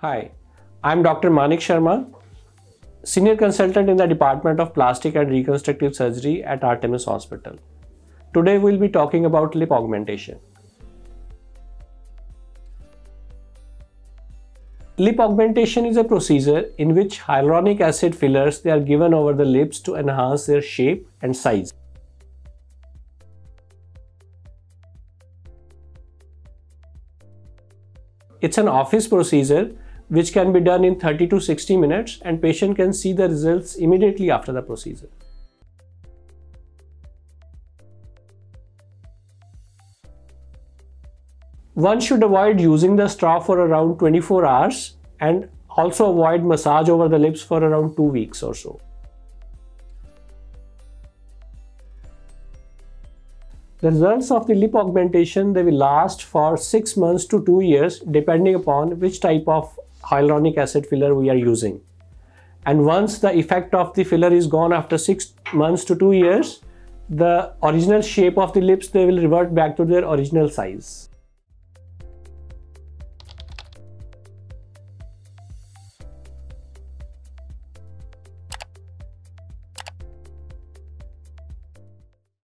Hi, I'm Dr. Manik Sharma, Senior Consultant in the Department of Plastic and Reconstructive Surgery at Artemis Hospital. Today we'll be talking about lip augmentation. Lip augmentation is a procedure in which hyaluronic acid fillers they are given over the lips to enhance their shape and size. It's an office procedure which can be done in 30 to 60 minutes and patient can see the results immediately after the procedure. One should avoid using the straw for around 24 hours and also avoid massage over the lips for around 2 weeks or so. The results of the lip augmentation they will last for 6 months to 2 years depending upon which type of hyaluronic acid filler we are using. And once the effect of the filler is gone after 6 months to 2 years, the original shape of the lips they will revert back to their original size.